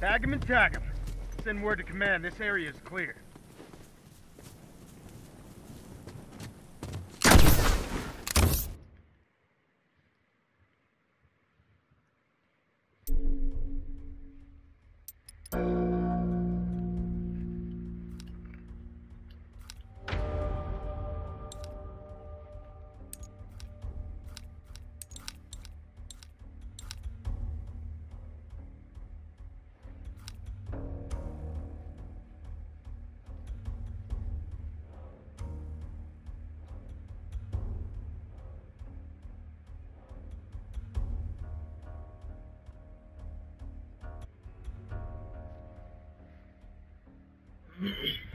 Tag him and tag him. Send word to command, this area is clear. Mm-hmm.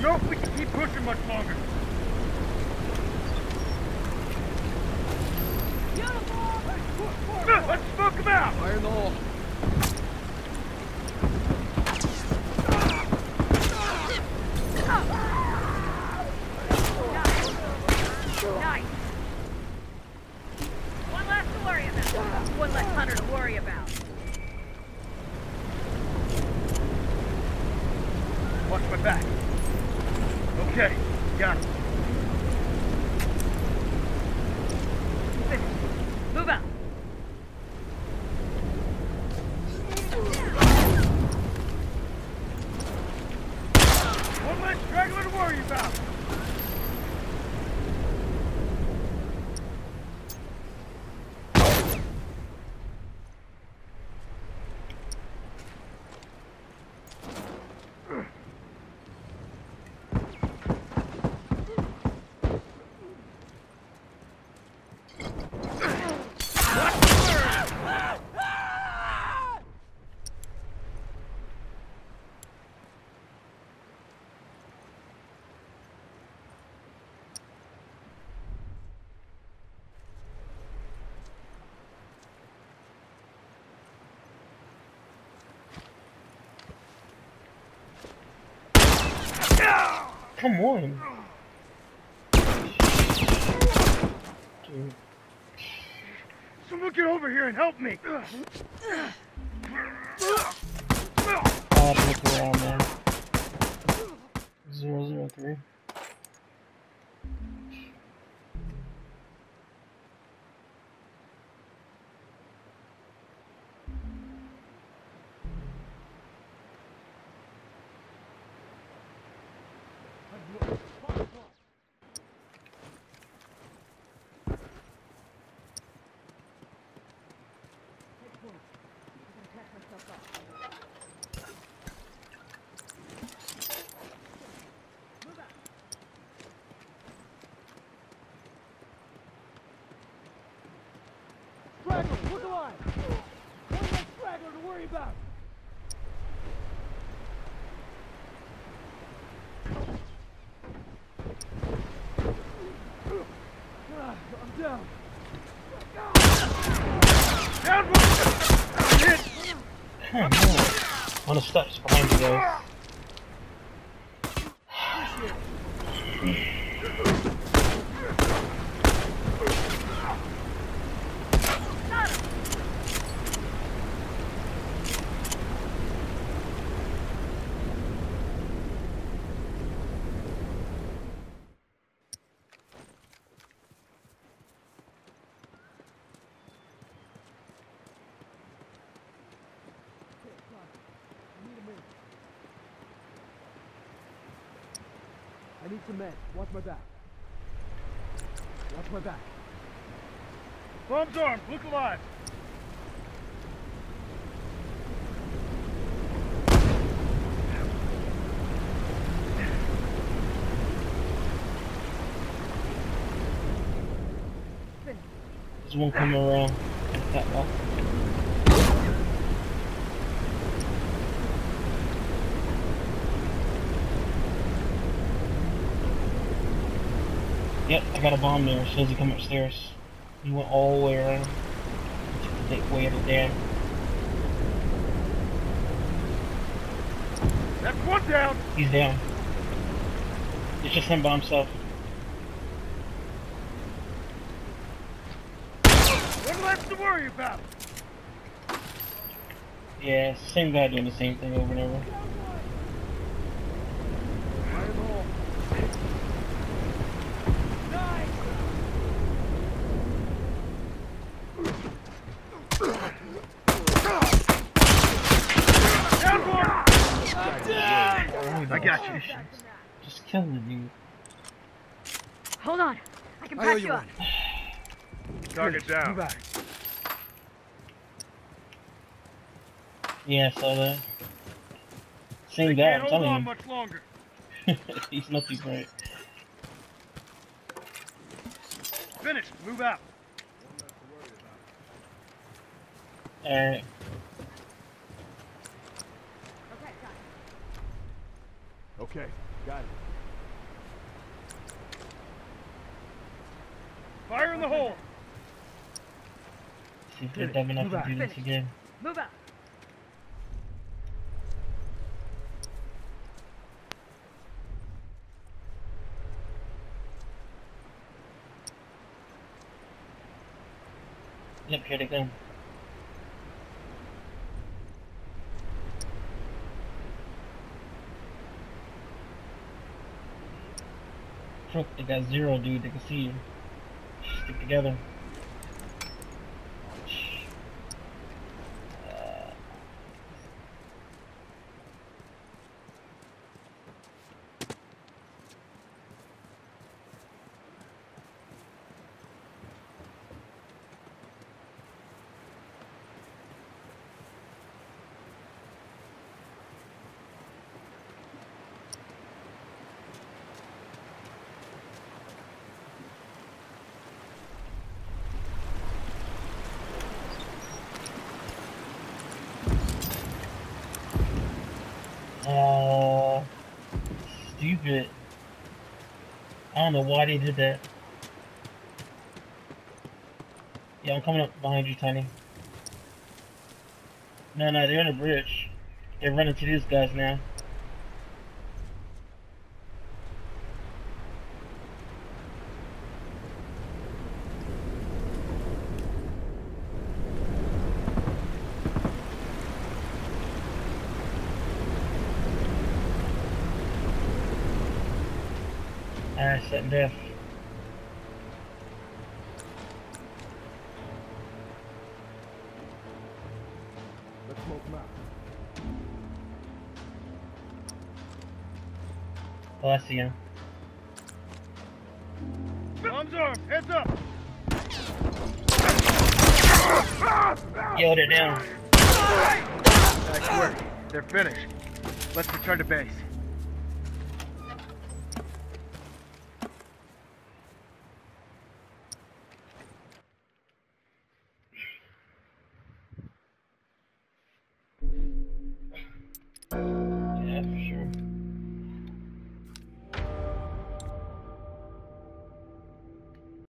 don't know if we can keep pushing much longer. Let's smoke them out! Fire in the hole. Nice. One less to worry about. One less hunter to worry about. Watch my back. Okay, got it. Finished. Move out. One less straggler to worry about. Come on. Dude. Someone get over here and help me. I'll look around man. Zero zero three. Straggler, alive. One less straggler to worry about. Ah, I'm down. Down one! Hit! No. On the steps behind you guys. I need some men. Watch my back. Watch my back. Bombs armed, look alive. There's one coming around. That wall. Yep, I got a bomb there. As soon as he come upstairs, he went all the way around. Took the way of the dam. That's one down. He's down. It's just him by himself. One less to worry about. Yeah, same guy doing the same thing over and over. Fire in the hole. Down one! I got you. Just killing the dude. Hold on. I can I owe patch you you up. Target down. Move back. Yeah, I saw. Same guy, can't I'm hold on telling much longer. He's not too bright. Finished. Move out. Alright. Okay, Okay, got it. Fire in the hole! You did dumb enough to do this again. Move out! Yep, here it again. Fuck, they got zero, dude. They can see you. Stick together. Uh, Uh, stupid. I don't know why they did that. Yeah, I'm coming up behind you, Tiny. No, no, they're on the bridge. They're running to these guys now. Ah, sudden death. Let's smoke them out. Oh, I see him. Bombs armed! Heads up! Yo, they're down. Nice work. They're finished. Let's return to base.